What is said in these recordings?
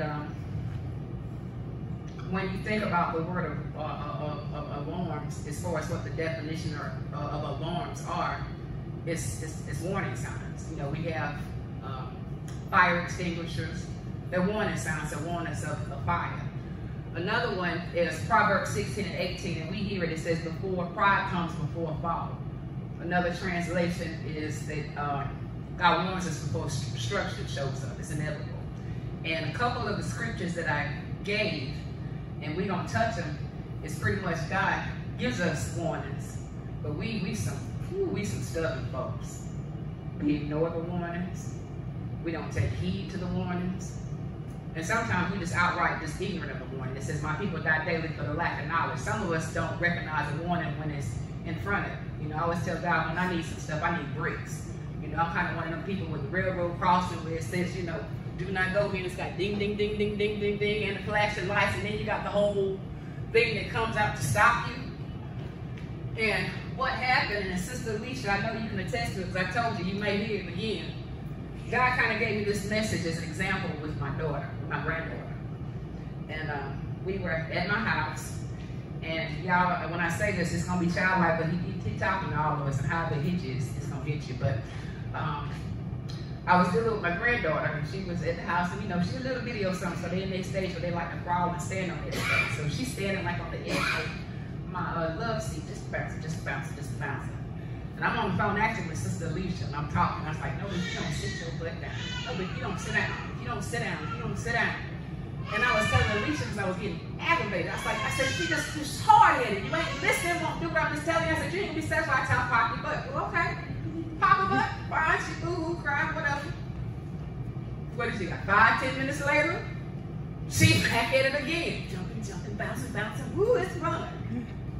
and um, when you think about the word of, uh, of, of, alarms, as far as what the definition are, uh, of alarms are, it's, it's, it's, warning signs. You know, we have um, fire extinguishers. They're warning signs that warn us of, of fire. Another one is Proverbs 16 and 18, and we hear it, it says, before pride comes before fall. Another translation is that um, God warns us before destruction shows up. It's inevitable. And a couple of the scriptures that I gave and we don't touch them, it's pretty much God gives us warnings. But we we some we some stubborn folks. We ignore the warnings. We don't take heed to the warnings. And sometimes we just outright just ignorant of the warning. It says, my people die daily for the lack of knowledge. Some of us don't recognize a warning when it's in front of you. You know, I always tell God when I need some stuff, I need bricks. You know, I'm kind of one of them people with the railroad crossing where it says, you know, do not go here. It's got ding, ding, ding, ding, ding, ding, ding, and the flashing lights, and then you got the whole thing that comes out to stop you. And what happened, and Sister Alicia, I know you can attest to it because I told you, you may hear it again. God kind of gave me this message as an example with my daughter, my granddaughter. And um, we were at my house, and y'all, when I say this, it's gonna be childlike, but he, he, he talking to all of us, and how the hit you is, it's gonna hit you. But um, I was dealing with my granddaughter, and she was at the house, and you know, she's a little video something, so they in their stage where they like to crawl and stand on everything. So she's standing like on the edge of my uh, love seat, just bouncing, just bouncing, just bouncing. And I'm on the phone acting with Sister Alicia, and I'm talking. I was like, no, if you don't sit your butt down. No, if you don't sit down. If you don't sit down. If you don't sit down. And I was telling Alicia because I was getting aggravated. I was like, I said, she just too hard-headed. You ain't listening, won't do what I'm just telling you. I said, you ain't be satisfied till I pop your butt. Well, okay. Pop a butt, fine, she boo-hoo, whatever. What did she got? Five, ten minutes later, she back at it again. Jumping, jumping, bouncing, bouncing. Woo, it's fun.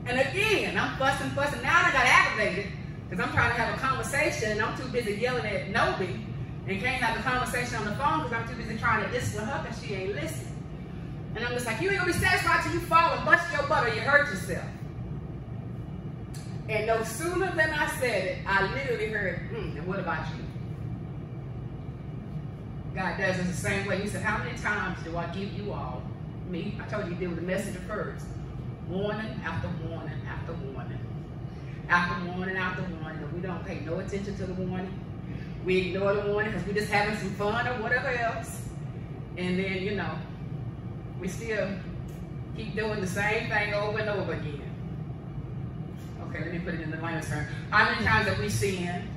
And again, I'm fussing, fussing. Now I got aggravated because I'm trying to have a conversation and I'm too busy yelling at Nobi and can't have a conversation on the phone because I'm too busy trying to discipline her because she ain't listening. And I'm just like, you ain't gonna be satisfied till you fall and bust your butt or you hurt yourself. And no sooner than I said it, I literally heard, mm, and what about you? God does it the same way. He said, how many times do I give you all? Me, I told you, deal with the messenger first. Warning after warning after warning. After warning after warning. And we don't pay no attention to the warning. We ignore the warning because we're just having some fun or whatever else. And then, you know, we still keep doing the same thing over and over again. Okay, let me put it in the layman's term. How many times have we sinned?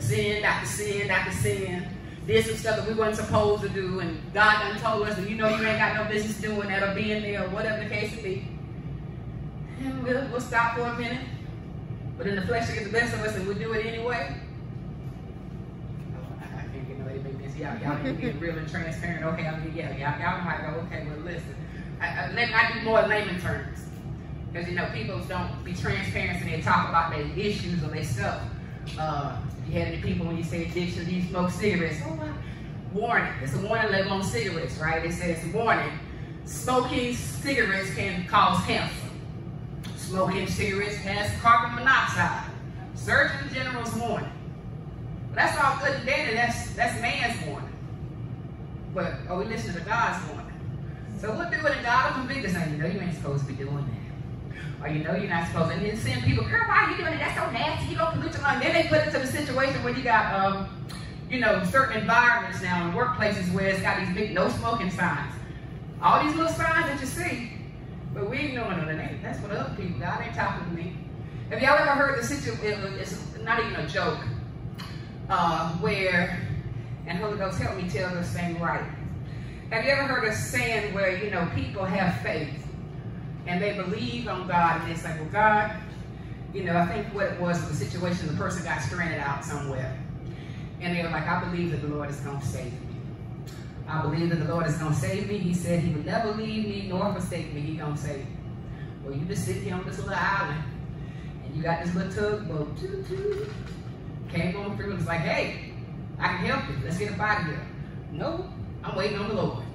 Sinned after sin after sin. Did some stuff that we weren't supposed to do, and God done told us, that you know you ain't got no business doing that or being there or whatever the case may be. And we'll, we'll stop for a minute. But then the flesh will get the best of us and we'll do it anyway. Oh, I, can't get no amen. Y'all, y'all being real and transparent. Okay, I mean, yeah, y'all, y'all might go, okay, well, listen. I, I, I do more layman terms. Because, you know, people don't be transparent and they talk about their issues or their stuff. Uh, you had any people when you say addiction, you smoke cigarettes? Oh, wow. Warning. It's a warning label on cigarettes, right? It says, warning, smoking cigarettes can cause cancer. Smoking cigarettes has carbon monoxide. Surgeon General's warning. But that's all good and dandy. That's, that's man's warning. But are we listening to God's warning? So we'll do it and God will convict us. Now, you know you ain't supposed to be doing that or you know you're not supposed to. And then send people, girl, why are you doing it? That's so nasty. You don't pollute your lungs. Then they put it to the situation where you got, um, you know, certain environments now in workplaces where it's got these big no smoking signs. All these little signs that you see, but we ignoring them. And that's what other people. God ain't talking to me. Have y'all ever heard the situation? It's not even a joke. Uh, where, and Holy Ghost help me tell this thing right. Have you ever heard a saying where, you know, people have faith and they believe on God, and it's like, well, God, you know, I think what it was was the situation, the person got stranded out somewhere. And they were like, I believe that the Lord is going to save me. I believe that the Lord is going to save me. He said he would never leave me nor forsake me. He's going to save me. Well, you just sit here on this little island, and you got this little tugboat. Came on through and it's like, hey, I can help you. Let's get up out of here. No, I'm waiting on the Lord.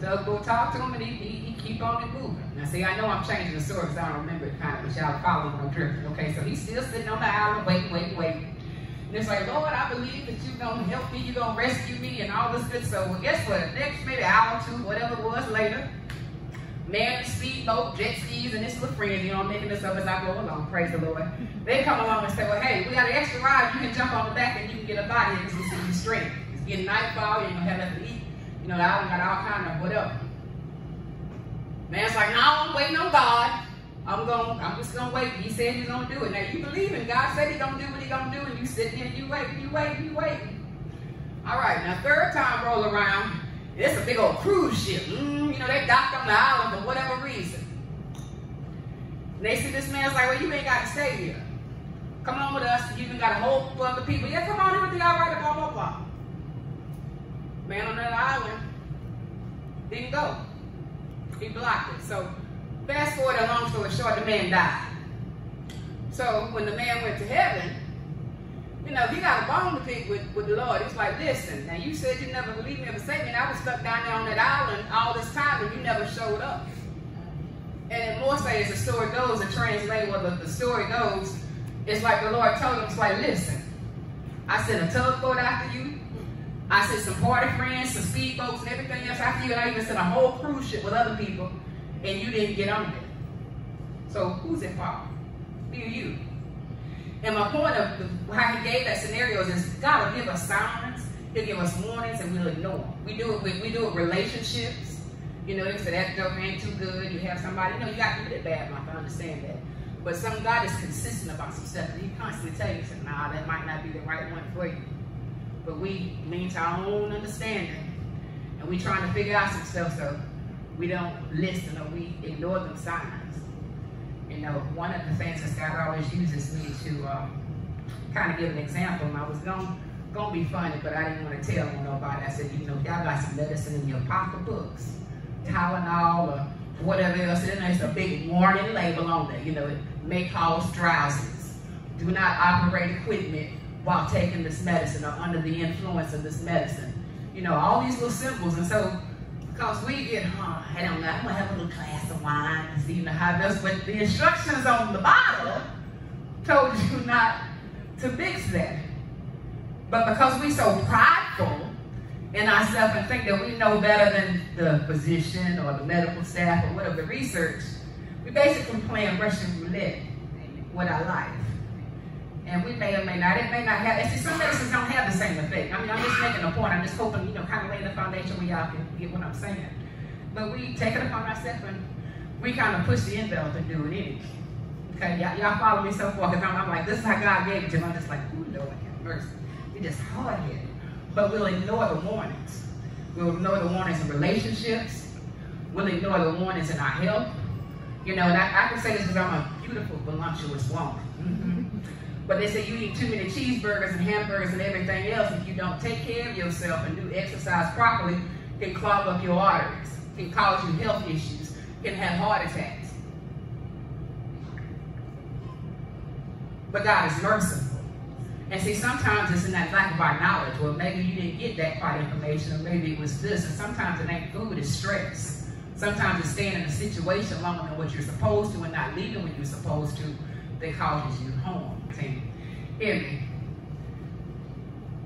Doug go talk to him and he, he, he keep on it moving. Now see, I know I'm changing the story because I don't remember it kind of, but y'all follow what I'm drifting. Okay, so he's still sitting on the island waiting, waiting, waiting. And it's like, Lord, I believe that you're going to help me, you're going to rescue me, and all this good stuff. Well, guess what? Next maybe hour or two, whatever it was later, man, speedboat, jet skis, and this little friend, you know, I'm making this up as I go along, praise the Lord. They come along and say, well, hey, we got an extra ride, you can jump on the back and you can get a of here because we see you straight. It's getting nightfall, you ain't going to have nothing to eat. Know, island got all kind of whatever. Man's like, no, I'm waiting on God. I'm gonna, I'm just gonna wait. He said he's gonna do it. Now you believe in God said he's gonna do what he's gonna do, and you sitting here, you wait, you wait, you wait. All right, now third time roll around, it's a big old cruise ship. Mm, you know, they docked on the island for whatever reason. And they see this man's like, well, you ain't got to stay here. Come on with us. You even got a whole bunch of people. Yeah, come on, everything all right, blah, blah, blah. Man on that island didn't go. He blocked it. So fast forward a long story short, the man died. So when the man went to heaven, you know, he got a bone to pick with, with the Lord. He's like, listen, now you said you never believed me ever say me, and I was stuck down there on that island all this time, and you never showed up. And more say, as the story goes, and translate what the, the story goes, it's like the Lord told him, it's like, listen, I sent a tugboat after you. I sent some party friends, some speedboats, and everything else after you. And I even sent a whole cruise ship with other people, and you didn't get on it. So who's at fault? Me or you? And my point of how he gave that scenario is God will give us signs, he'll give us warnings, and we'll ignore them. We do it with, we do it relationships. You know, they say that joke ain't too good. You have somebody, you know, you got to do it bad mouth. I understand that. But some God is consistent about some stuff. He constantly tells you, nah, that might not be the right one for you. But we lean to our own understanding. And we trying to figure out some stuff so we don't listen or we ignore them signs. You know, one of the things that God always uses me to um, kind of give an example, and I was going to be funny, but I didn't want to tell nobody. I said, you know, y'all got some medicine in your pocketbooks, Tylenol or whatever else. And there's a big warning label on there. You know, it may cause drowsiness. Do not operate equipment while taking this medicine or under the influence of this medicine. You know, all these little symbols. And so because we get, huh, I don't know, I'm gonna have a little glass of wine and see you know how this, but the instructions on the bottle told you not to mix that. But because we so prideful in ourselves and think that we know better than the physician or the medical staff or whatever the research, we basically playing Russian roulette with our life. And we may or may not, it may not have, and see, some medicines don't have the same effect. I mean, I'm just making a point. I'm just hoping, you know, kind of laying the foundation where y'all can get what I'm saying. But we take it upon ourselves and we kind of push the envelope and do it anyway. Okay, y'all follow me so far because I'm, I'm, like, this is how God gave it to me. I'm just like, ooh, Lord, have mercy. We're just hard-headed. But we'll ignore the warnings. We'll ignore the warnings in relationships. We'll ignore the warnings in our health. You know, and I, I can say this because I'm a beautiful, voluptuous woman. Mm-hmm. But they say you eat too many cheeseburgers and hamburgers and everything else if you don't take care of yourself and do exercise properly, can clog up your arteries, can cause you health issues, can have heart attacks. But God is merciful. And see, sometimes it's in that lack of our knowledge. Well, maybe you didn't get that part information, or maybe it was this. And sometimes it ain't food, it's stress. Sometimes it's staying in a situation longer than what you're supposed to and not leaving when you're supposed to that causes you. Team. Hear me.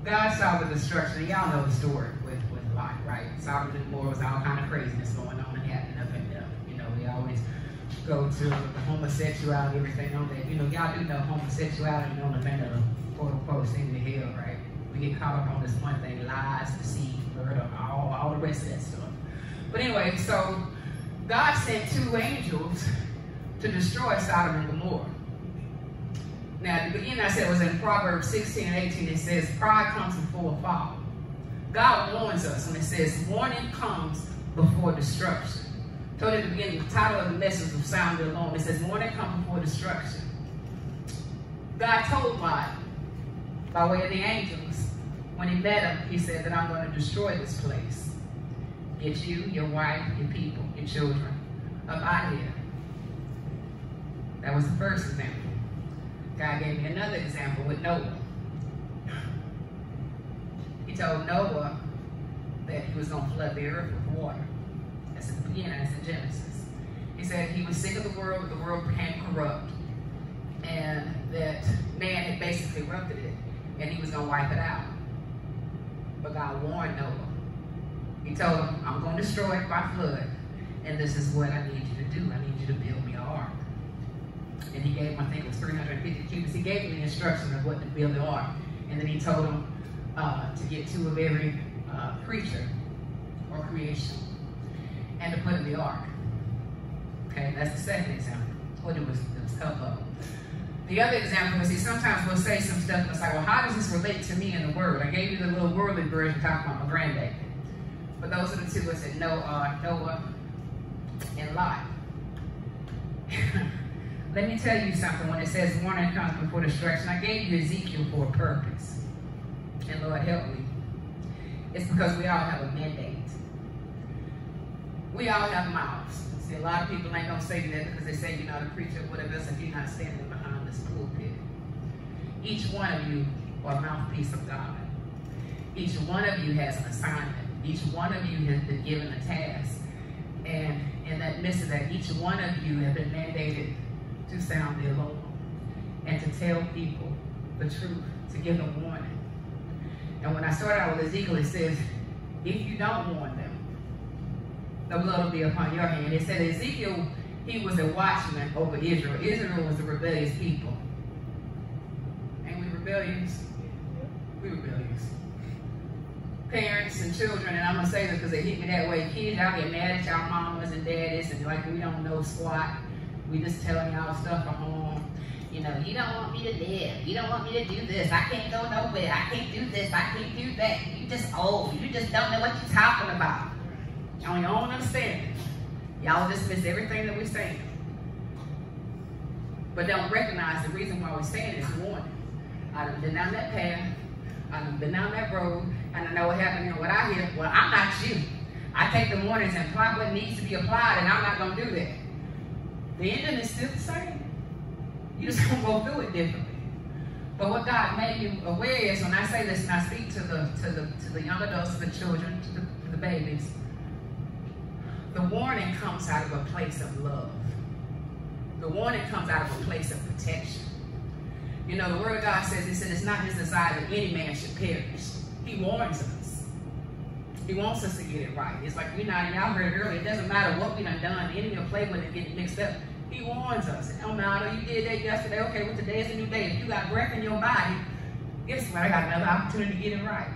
God saw the destruction. Y'all know the story with, with Lot, right? Sodom and Gomorrah was all kind of craziness going on and happening up in there. You know, we always go to the homosexuality, everything on that. You know, y'all do know homosexuality on the man of quote unquote sin to hell, right? We get caught up on this one thing, lies, deceit, murder, all, all the rest of that stuff. But anyway, so God sent two angels to destroy Sodom and Gomorrah. Now, at the beginning, I said it was in Proverbs 16 and 18. It says, Pride comes before a fall. God warns us when it says, Warning comes before destruction. Told you at the beginning, the title of the message was Sound Alarm. It says, Warning comes before destruction. God told Lot, by way of the angels, when he met him, he said that I'm going to destroy this place. Get you, your wife, your people, your children up out here. That was the first example. God gave me another example with Noah. He told Noah that he was going to flood the earth with water. That's in the beginning, that's in Genesis. He said he was sick of the world, the world became corrupt, and that man had basically corrupted it. and he was going to wipe it out. But God warned Noah. He told him, I'm going to destroy it by flood, and this is what I need you to do. I need you to build me an ark. And he gave him, I think it was 350 cubits. He gave him the instruction of what to build the ark. And then he told him uh, to get two of every uh, creature or creation and to put in the ark. Okay, that's the second example. What it was, it was couple of. The other example is, see, sometimes we'll say some stuff and it's like, well, how does this relate to me in the Word? I gave you the little worldly version talking about my granddad. But those are the two I said, Noah, Noah and Lot. Let me tell you something. When it says warning comes before destruction, I gave you Ezekiel for a purpose. And Lord, help me. It's because we all have a mandate. We all have mouths. See, a lot of people ain't gonna say that because they say you're not a preacher, whatever else, if you're not standing behind this pulpit. Each one of you are a mouthpiece of God. Each one of you has an assignment. Each one of you has been given a task. And in that midst of that, each one of you have been mandated to sound the alarm and to tell people the truth, to give them warning. And when I started out with Ezekiel, it says, if you don't warn them, the blood will be upon your hand. It said Ezekiel, he was a watchman over Israel. Israel was a rebellious people. Ain't we rebellious? We rebellious. Parents and children, and I'm gonna say this because they hit me that way. Kids, y'all get mad at y'all mamas and daddies, and like we don't know squat. We just telling y'all stuff at home. You know, you don't want me to live. You don't want me to do this. I can't go nowhere. I can't do this. I can't do that. You just old. You just don't know what you're talking about. On your own understanding. Y'all just miss everything that we're saying. But don't recognize the reason why we're saying is warning. I've been down that path. I've been down that road. And I know what happened and what I hear. Well, I'm not you. I take the warnings and apply what needs to be applied, and I'm not going to do that. The ending is still the same. You just gonna go through it differently. But what God made you aware is when I say this and I speak to the to the to the young adults, the children, to the, to the babies, the warning comes out of a place of love. The warning comes out of a place of protection. You know, the word of God says, He said, it's not his desire that any man should perish. He warns us. He wants us to get it right. It's like we not, y'all heard it earlier, it doesn't matter what we done done, enemy will play with it and get mixed up. He warns us. Oh, Don't matter, you did that yesterday, okay, well today is a new day. If you got breath in your body, guess what? I got another opportunity to get it right.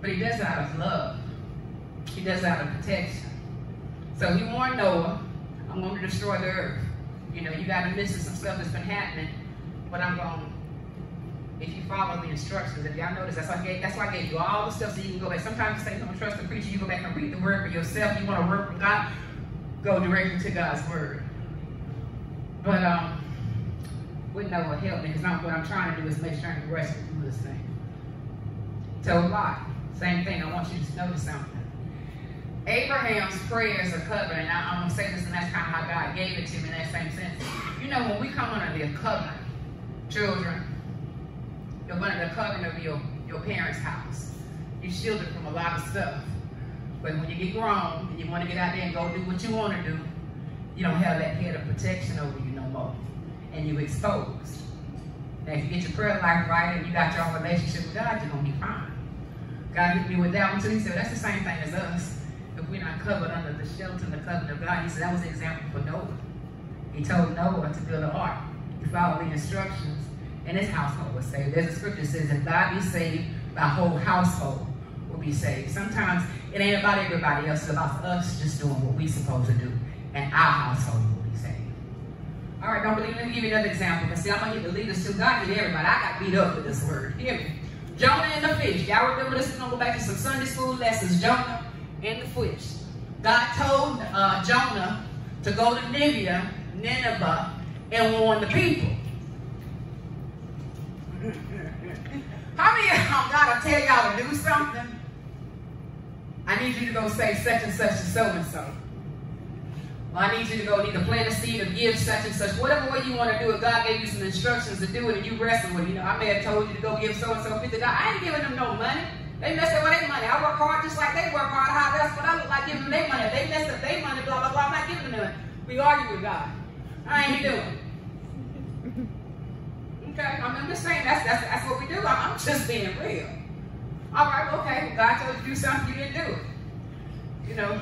But he does it out of love. He does it out of protection. So he warned Noah, I'm going to destroy the earth. You know, you got to miss some stuff that's been happening, but I'm going if you follow the instructions, if y'all notice, that's why, I gave, that's why I gave you all the stuff so you can go back. Sometimes you say, don't trust the preacher, you go back and read the word for yourself. You want to work from God, go directly to God's word. But um, with Noah, help me, because what I'm trying to do is make sure I can wrestle through this thing. So a Lot, same thing. I want you to notice something. Abraham's prayers are covenant. Now, I'm going to say this, and that's kind of how God gave it to me in that same sense. You know, when we come under the covenant, children, you're under the covenant of your, your parents' house. You're shielded from a lot of stuff. But when you get grown and you want to get out there and go do what you want to do, you don't have that head of protection over you no more. And you're exposed. Now, if you get your prayer life right and you got your own relationship with God, you're going to be fine. God hit me with that one too. He said, that's the same thing as us if we're not covered under the shelter and the covenant of God. He said that was the example for Noah. He told Noah to build an ark. He followed the instructions, and his household was saved. There's a scripture that says, if God be saved, my whole household will be saved. Sometimes it ain't about everybody else, it's about us just doing what we supposed to do, and our household will be saved. All right, don't believe me? Let me give you another example. But see, I'm going to get the leaders too. God get everybody. I got beat up with this word. Hear me? Jonah and the fish. Y'all remember this? We're going to go back to some Sunday school lessons. Jonah and the fish. God told uh, Jonah to go to Nineveh, Nineveh and warn the people. How many of y'all oh, got to tell y'all to do something? I need you to go say such and such and so and so. Well, I need you to go either plant a seed or give such and such. Whatever way you want to do it, God gave you some instructions to do it and you wrestle with it. You know, I may have told you to go give so and so $50. I ain't giving them no money. They messed up with their money. I work hard just like they work hard. How that's what I look like giving them their money. They messed up their money, blah, blah, blah, I'm not giving them money. We argue with God. I ain't doing Okay, I'm just saying that's that's that's what we do. I'm just being real. All right, okay. God told you to do something, you didn't do it. You know,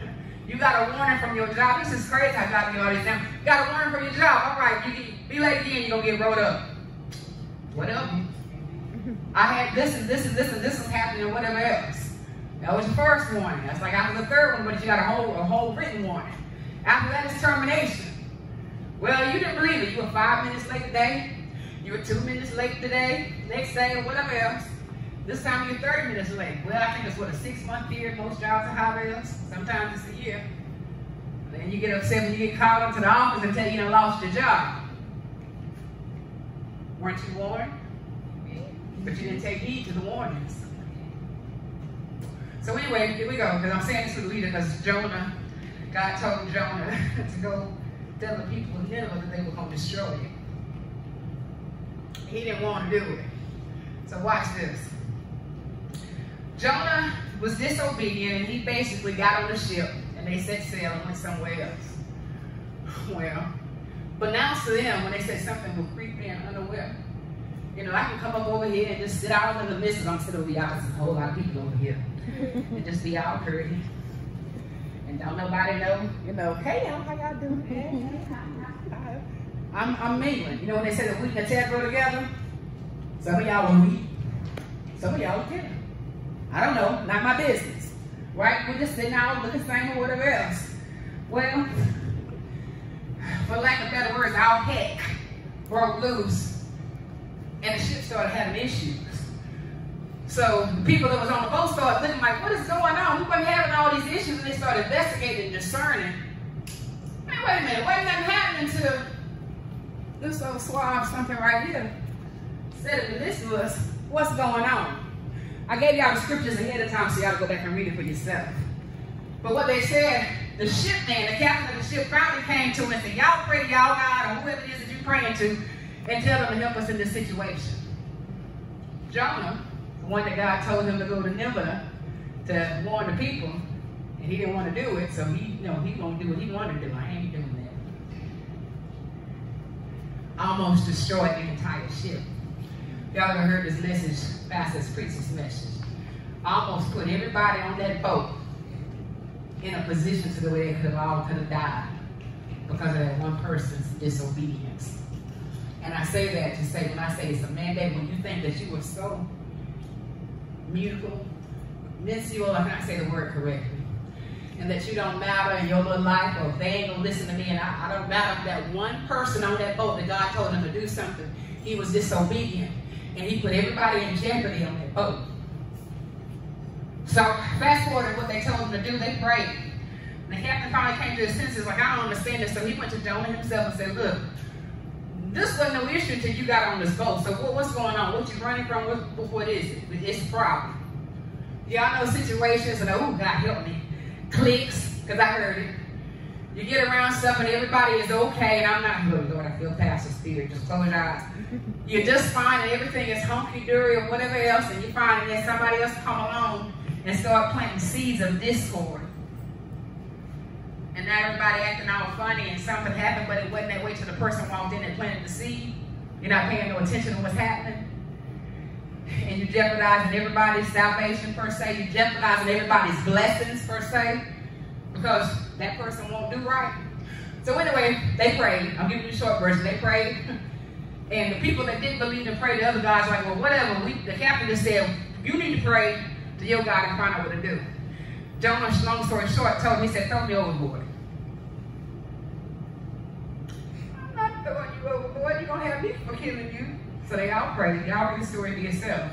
you got a warning from your job. This is crazy. I got me all this down. You got a warning from your job. All right, you be late again, you're gonna get rolled up. Whatever. I had this and this and this and this was happening and whatever else. That was the first warning. That's like after the third one, but you got a whole a whole written warning. After that is termination. Well, you didn't believe it. You were five minutes late today. You were two minutes late today, next day, or whatever else. This time you're 30 minutes late. Well, I think it's what a six month period. Most jobs are high rails. Sometimes it's a year. Then you get upset when you get called into the office and tell you you lost your job. Weren't you warned? But you didn't take heed to the warnings. So anyway, here we go. Because I'm saying this to the leader because Jonah, God told Jonah to go tell the people of Nineveh that they were going to destroy it. He didn't want to do it. So watch this. Jonah was disobedient and he basically got on the ship and they set sail and went somewhere else. Well, but now to them when they said something will creep in unaware. You know, I can come up over here and just sit out in the midst of them, sit over oh, here. There's a whole lot of people over here. and just be all pretty. And don't nobody know, you know, hey y'all, how y'all doing? I'm, I'm mingling. You know when they say that wheat and the tare grow together? Some of y'all are wheat. Some of y'all are tare. I don't know, not my business. Right? We're just sitting out looking same or whatever else. Well, for lack of better words, our heck broke loose and the ship started having issues. So the people that was on the boat started looking like, what is going on? We've been having all these issues and they started investigating, and discerning. Hey, wait a minute, wait nothing happening to this little suave something right here. Said midst of us, what's going on? I gave y'all the scriptures ahead of time so y'all go back and read it for yourself. But what they said, the ship man, the captain of the ship, finally came to him and said, y'all pray to y'all God or whoever it is that you're praying to and tell them to help us in this situation. Jonah, the one that God told him to go to Nineveh to warn the people, and he didn't want to do it, so he, you know, he gonna do what he wanted to do. I ain't doing that. Almost destroyed the entire ship. Y'all ever heard this message, Pastor's preacher's message? Almost put everybody on that boat in a position to the way they could have all could have died because of that one person's disobedience. And I say that to say, when I say it's a mandate, when you think that you were so mutable, minuscule, I can't say the word correctly, and that you don't matter in your little life, or they ain't gonna listen to me, and I, I don't matter that one person on that boat that God told him to do something, he was disobedient, and he put everybody in jeopardy on that boat. So fast forward to what they told him to do, they prayed. And the captain finally came to his senses, like, I don't understand this. So he went to Jonah himself and said, look, this wasn't no issue until you got on this boat. So what, what's going on? What you running from? What, what is it? It's a problem. Y'all know situations and oh, God help me. Clicks, because I heard it. You get around stuff and everybody is okay, and I'm not good, Lord. I feel past the spirit. Just close your eyes. You're just fine and everything is hunky-dory or whatever else, and you find that somebody else come along and start planting seeds of discord. And now everybody acting all funny and something happened, but it wasn't that way till the person walked in and planted the seed. You're not paying no attention to what's happening. And you're jeopardizing everybody's salvation per se. You're jeopardizing everybody's blessings per se. Because that person won't do right. So anyway, they prayed. I'm giving you a short version. They prayed. And the people that didn't believe and pray, the other guys were like, well, whatever. We, the captain just said, you need to pray to your God and find out what to do. Jonah, long story short, told me, he said, throw me overboard. I'm not throwing you overboard. You're going to have me for killing you. So they all prayed. Y'all read the story to yourself.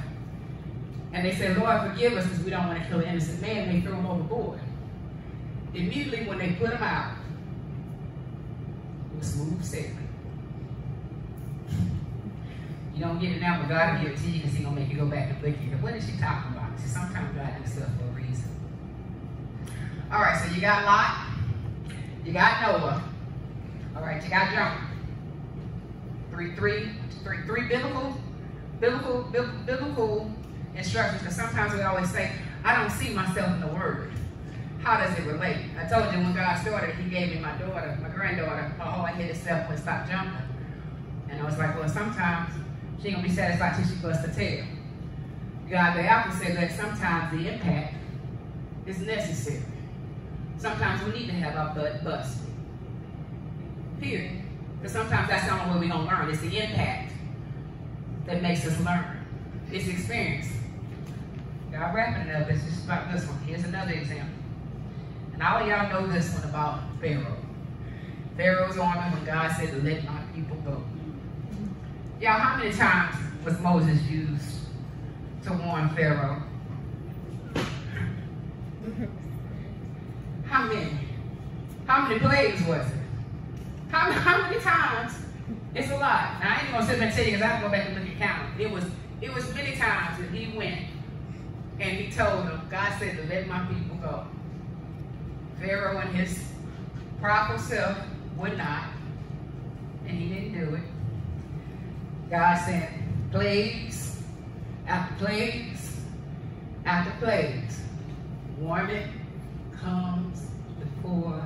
And they said, Lord, forgive us because we don't want to kill an innocent man. They threw him overboard. Immediately when they put him out, it was smooth sailing. You don't get it now, but God will give it to you because He's going to make you go back and at it. What is she talking about? See, sometimes God does stuff for a reason. All right, so you got Lot, you got Noah, all right, you got John. Three, three, three, three biblical, biblical, biblical instructions. Because sometimes we always say, "I don't see myself in the Word." How does it relate? I told you when God started, He gave me my daughter, my granddaughter, a hard-headed self would stop jumping. And I was like, well, sometimes She ain't gonna be satisfied till she busts her tail. God the apple said that sometimes the impact is necessary. Sometimes we need to have our butt busted. Period. Because sometimes that's the only way we're gonna learn. It's the impact that makes us learn. It's experience. Y'all wrapping it up. It's just about this one. Here's another example. And all y'all know this one about Pharaoh. Pharaoh's army when God said to let my people go. Y'all, how many times was Moses used to warn Pharaoh? How many? How many plagues was it? How, how many times? It's a lot. Now, I ain't gonna sit there and tell you because I have to go back and It was it was many times that he went and he told them, God said to let my people go. Pharaoh and his proper self would not, and he didn't do it. God sent plagues after plagues after plagues. Warning comes before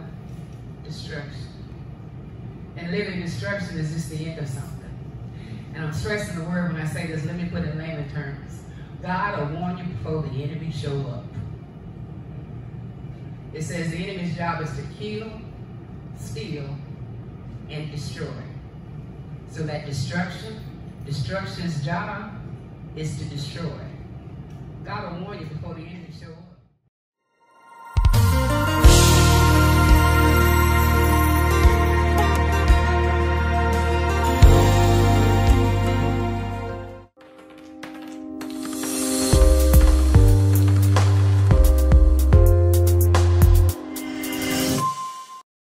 destruction. And living destruction is just the end of something. And I'm stressing the word when I say this. Let me put it in layman terms. God will warn you before the enemy show up. It says the enemy's job is to kill, steal, and destroy. So that destruction, destruction's job is to destroy. God will warn you before the enemy.